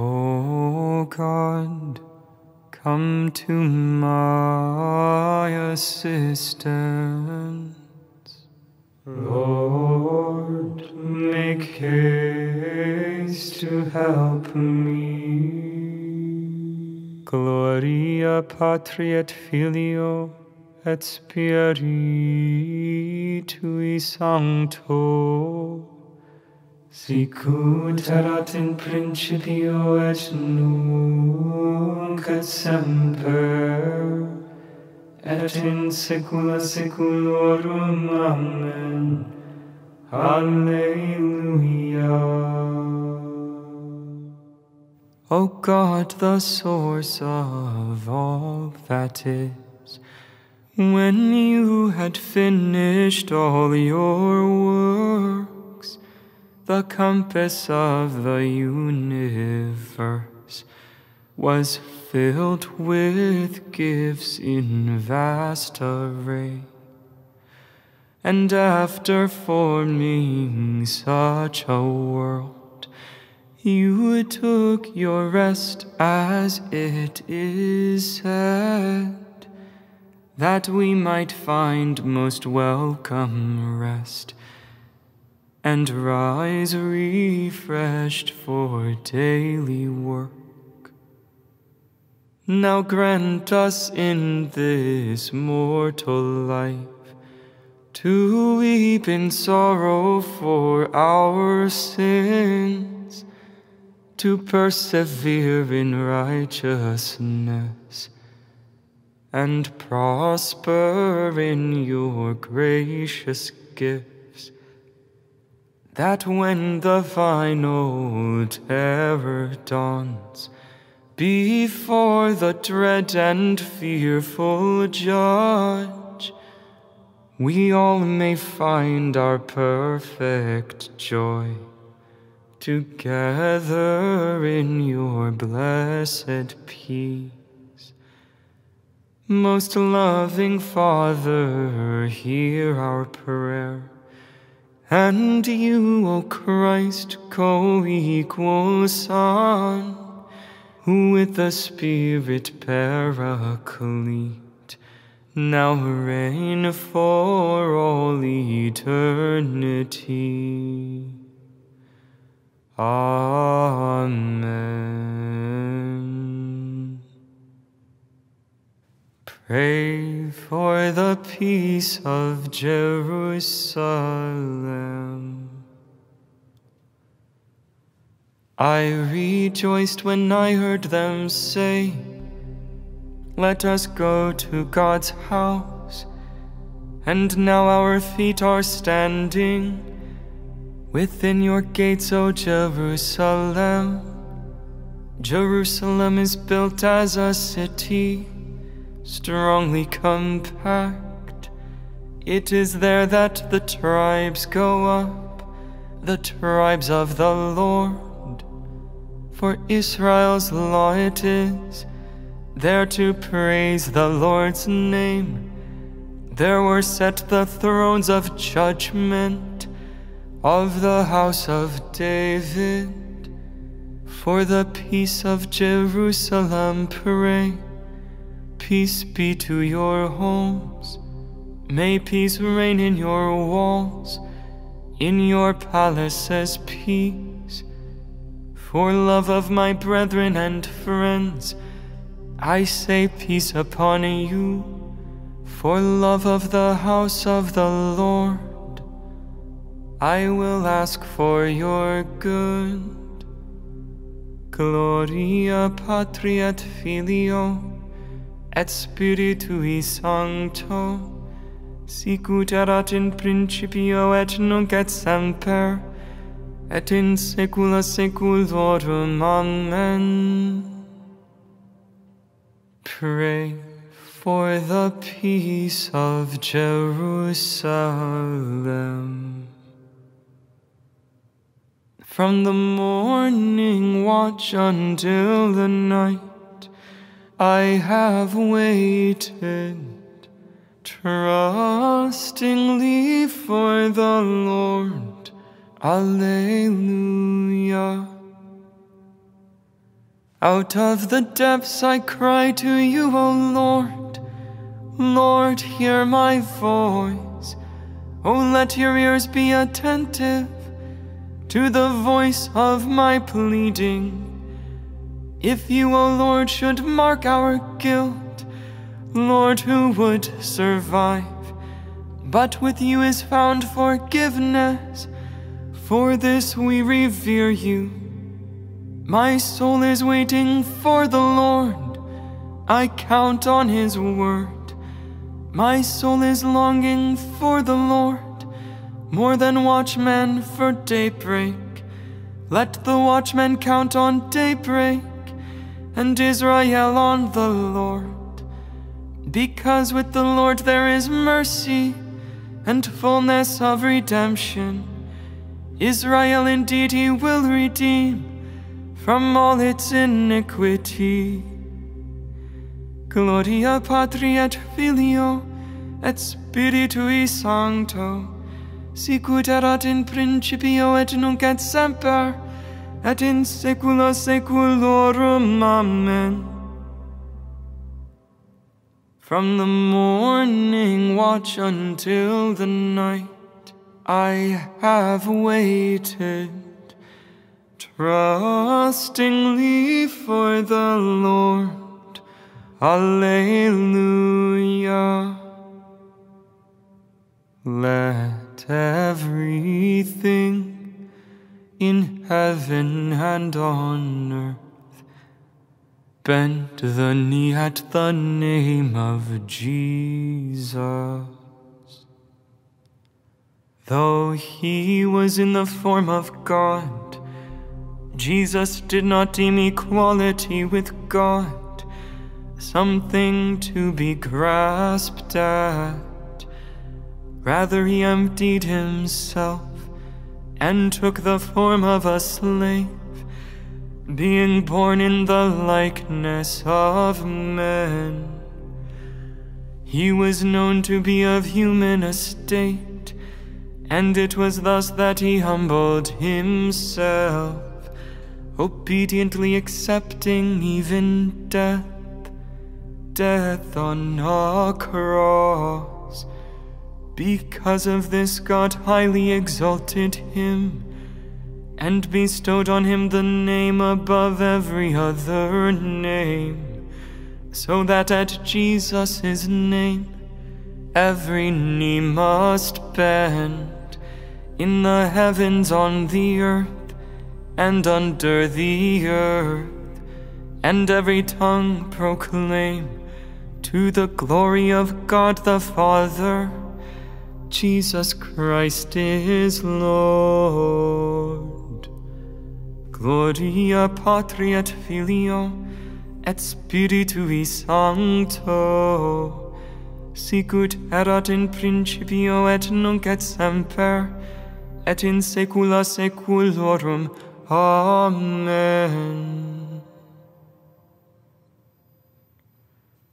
O God, come to my assistance. Lord, make haste to help me. Gloria Patri et Filio et Spiritui Sancto. Sicut erat in principio et nunc et semper et in saecula saeculorum. Amen. Alleluia. O God, the source of all that is, when you had finished all your works, the compass of the universe was filled with gifts in vast array. And after forming such a world, you took your rest as it is said, that we might find most welcome rest and rise refreshed for daily work. Now grant us in this mortal life to weep in sorrow for our sins, to persevere in righteousness, and prosper in your gracious gifts, that when the final terror dawns, before the dread and fearful judge, we all may find our perfect joy together in your blessed peace. Most loving Father, hear our prayer. And you, O Christ, co equal Son, who with the Spirit paraclete now reign for all eternity. Amen. Pray for the peace of Jerusalem. I rejoiced when I heard them say, Let us go to God's house. And now our feet are standing within your gates, O Jerusalem. Jerusalem is built as a city, strongly compact. It is there that the tribes go up, the tribes of the Lord. For Israel's law it is, there to praise the Lord's name. There were set the thrones of judgment of the house of David. For the peace of Jerusalem pray, peace be to your homes. May peace reign in your walls, in your palaces peace. For love of my brethren and friends, I say peace upon you. For love of the house of the Lord, I will ask for your good. Gloria Patri et Filio et Spiritui Sancto, sicut erat in principio et nunc et semper, et in saecula saeculorum. Amen. Pray for the peace of Jerusalem. From the morning watch until the night, I have waited, trustingly for the Lord. Alleluia. Out of the depths I cry to you, O Lord. Lord, hear my voice. Oh, let your ears be attentive to the voice of my pleading. If you, O Lord, should mark our guilt, Lord, who would survive? But with you is found forgiveness. For this we revere you. My soul is waiting for the Lord. I count on his word. My soul is longing for the Lord more than watchmen for daybreak. Let the watchmen count on daybreak and Israel on the Lord. Because with the Lord there is mercy and fullness of redemption. Israel indeed he will redeem from all its iniquity. Gloria Patri et Filio et Spiritui Sancto, sicut erat in principio et nunc et semper, et in saecula saeculorum. Amen. From the morning watch until the night, I have waited trustingly for the Lord. Alleluia. Let everything in heaven and on earth bend the knee at the name of Jesus. Though he was in the form of God, Jesus did not deem equality with God something to be grasped at. Rather, he emptied himself and took the form of a slave, being born in the likeness of men. He was known to be of human estate, and it was thus that he humbled himself obediently accepting even death, death on a cross. Because of this, God highly exalted him and bestowed on him the name above every other name, so that at Jesus' name every knee must bend in the heavens, on the earth and under the earth, and every tongue proclaim to the glory of God the Father, Jesus Christ is Lord. Gloria Patri et Filio et Spiritui Sancto, sicut erat in principio et nunc et semper, et in saecula saeculorum. Amen.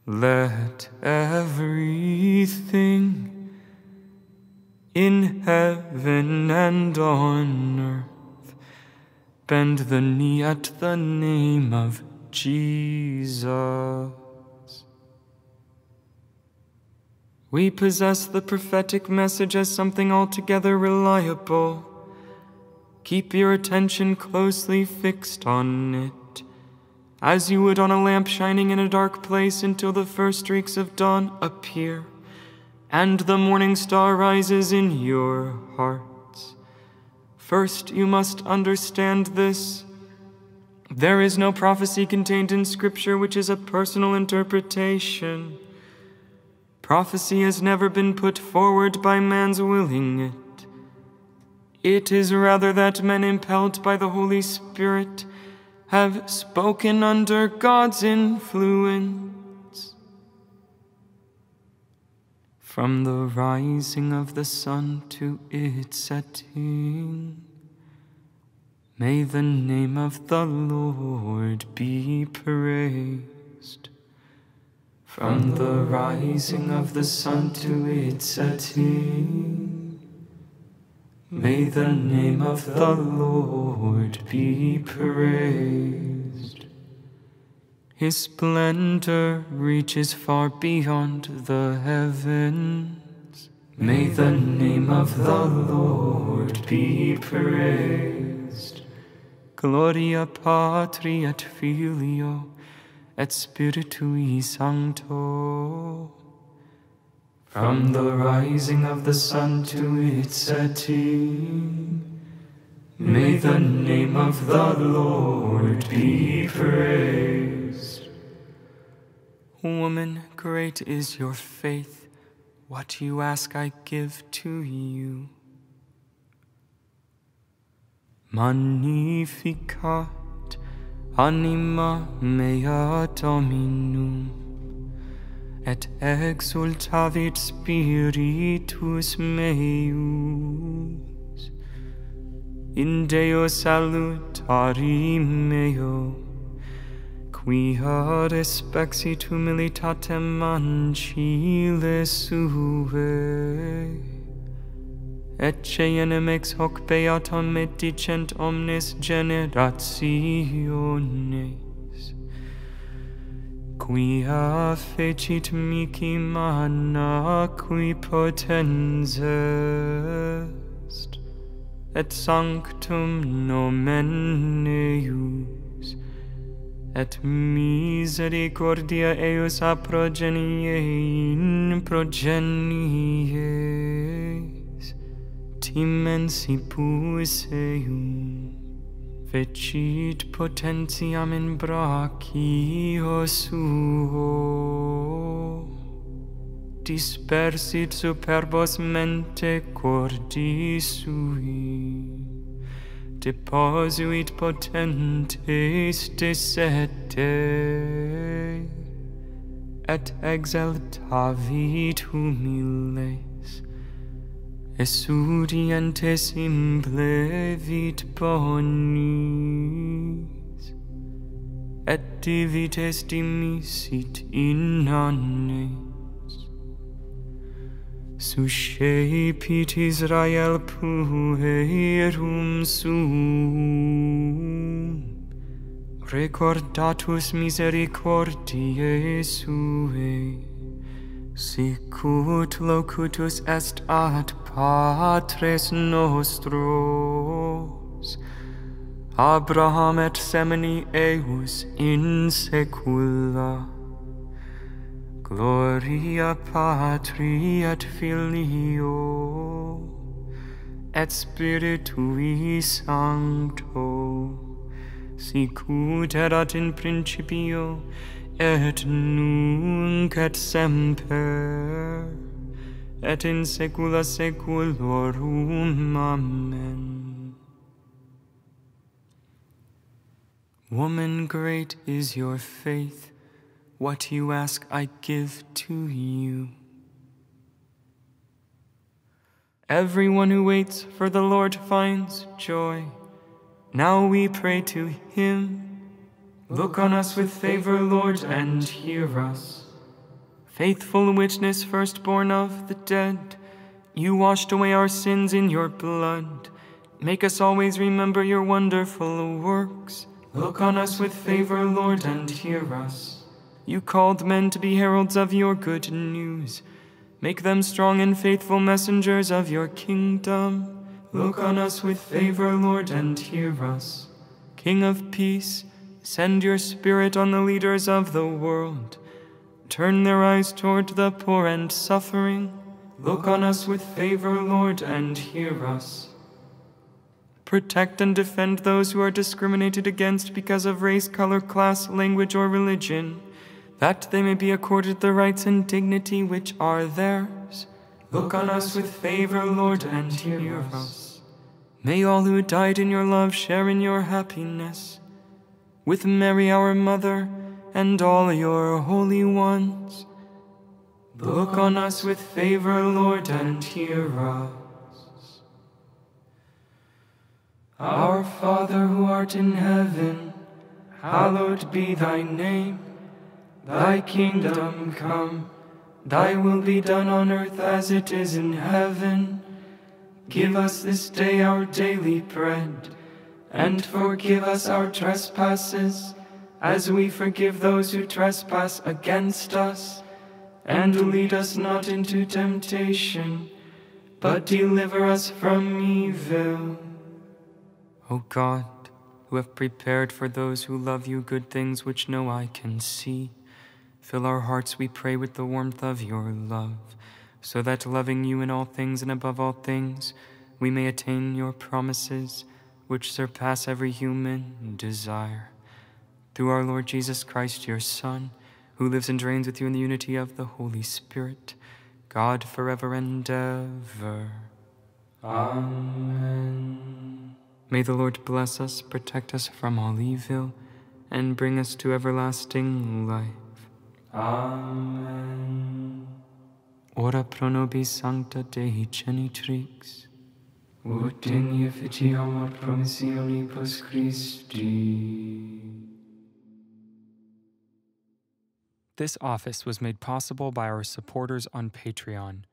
Let everything in heaven and on earth. Bend the knee at the name of Jesus. We possess the prophetic message as something altogether reliable. Keep your attention closely fixed on it, as you would on a lamp shining in a dark place until the first streaks of dawn appear and the morning star rises in your hearts. First, you must understand this. There is no prophecy contained in Scripture which is a personal interpretation. Prophecy has never been put forward by man's willing it. It is rather that men impelled by the Holy Spirit have spoken under God's influence. From the rising of the sun to its setting, may the name of the Lord be praised. From the rising of the sun to its setting, May the name of the Lord be praised. His splendor reaches far beyond the heavens. May the name of the Lord be praised. Gloria Patri et Filio et Spiritui Sancto. From the rising of the sun to its setting. May the name of the Lord be praised. Woman, great is your faith. What you ask, I give to you. Magnificat anima mea Dominum, et exultavit spiritus meus in Deo salutari meo, qui ad expexitum militatem ancile sue ecce enem ex hoc beatam me dicent omnes generationes. Quia fecit mihi manna qui potens est et sanctum nomen eius et misericordia eius a progenie in progenies timensi puis eum fecit potentiam in brachio suo. Dispersit superbos mente cordis suis deposuit potentes sete et exaltavit humiles, esudientes implevit bonis, et divites dimisit in annes, Suscepit Israel puerum sum. Recordatus misericordiae suae Sicut locutus est ad patres nostros. Abraham et semini eius in secula. Gloria Patri et Filio et Spiritui Sancto sicut erat in principio et nunc et semper et in saecula saeculorum amen. Woman great is your faith what you ask, I give to you. Everyone who waits for the Lord finds joy. Now we pray to him. Look on us with favor, Lord, and hear us. Faithful witness, firstborn of the dead, you washed away our sins in your blood. Make us always remember your wonderful works. Look on us with favor, Lord, and hear us. You called men to be heralds of your good news. Make them strong and faithful messengers of your kingdom. Look on us with favor, Lord, and hear us. King of peace, send your spirit on the leaders of the world. Turn their eyes toward the poor and suffering. Look on us with favor, Lord, and hear us. Protect and defend those who are discriminated against because of race, color, class, language, or religion that they may be accorded the rights and dignity which are theirs. Look on us with favor, Lord, and hear us. May all who died in your love share in your happiness. With Mary, our Mother, and all your holy ones. Look on us with favor, Lord, and hear us. Our Father who art in heaven, hallowed be thy name. Thy kingdom come, thy will be done on earth as it is in heaven. Give us this day our daily bread, and forgive us our trespasses, as we forgive those who trespass against us. And lead us not into temptation, but deliver us from evil. O God, who have prepared for those who love you good things which no eye can see, fill our hearts, we pray, with the warmth of your love, so that loving you in all things and above all things, we may attain your promises, which surpass every human desire through our Lord Jesus Christ, your Son, who lives and reigns with you in the unity of the Holy Spirit, God forever and ever. Amen. May the Lord bless us, protect us from all evil, and bring us to everlasting life. Amen. Ora pro nobis sancta Dei genitrix, ut in efficiamur promissionibus Christi. This office was made possible by our supporters on Patreon.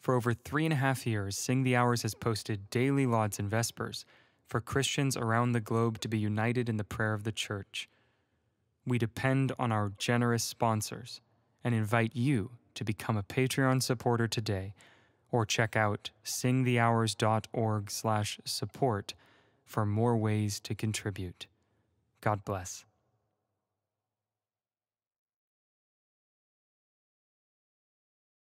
For over three and a half years, Sing the Hours has posted daily lauds and vespers for Christians around the globe to be united in the prayer of the church. We depend on our generous sponsors and invite you to become a Patreon supporter today or check out singthehours.org slash support for more ways to contribute. God bless.